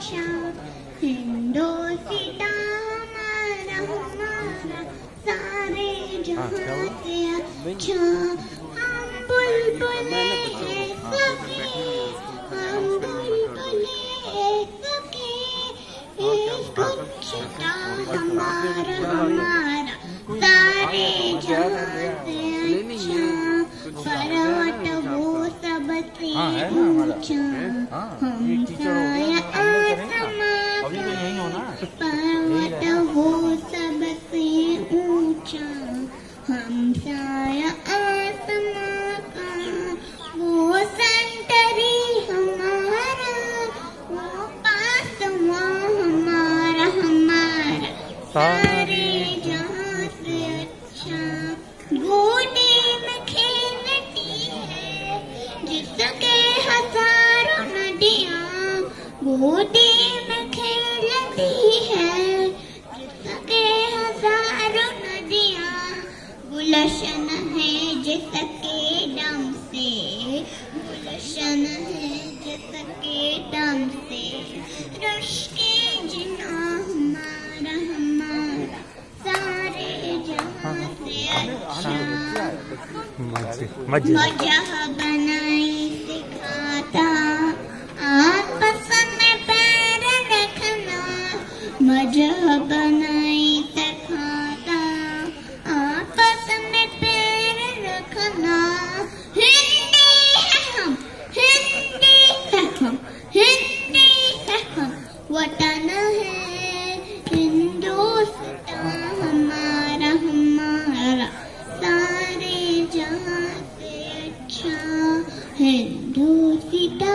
अच्छा हिंदोसिता हमारा हमारा सारे जहां से अच्छा हम बुलबुले हैं सखी हम बुलबुले हैं सखी इसको छिटा हमारा हमारा सारे जहां से अच्छा पर्वत वो सबसे हाँ, है ना हमारा? ऊंचा हाँ, हम सारे खेलती है, जिसके हज़ारों नदियाँ गोदी में खेलती है, जिसके हज़ारों नदियाँ। गुलशन है जिसके दम गुलशन है जिसके दम मज़ा बनाई सिखाता आप पैर रखना। मज़ा निर्दोषिता